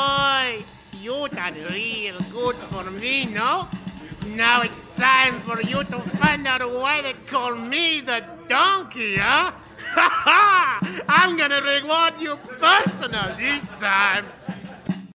Boy, you done real good for me, no? Now it's time for you to find out why they call me the donkey, huh? Ha ha! I'm gonna reward you personal this time.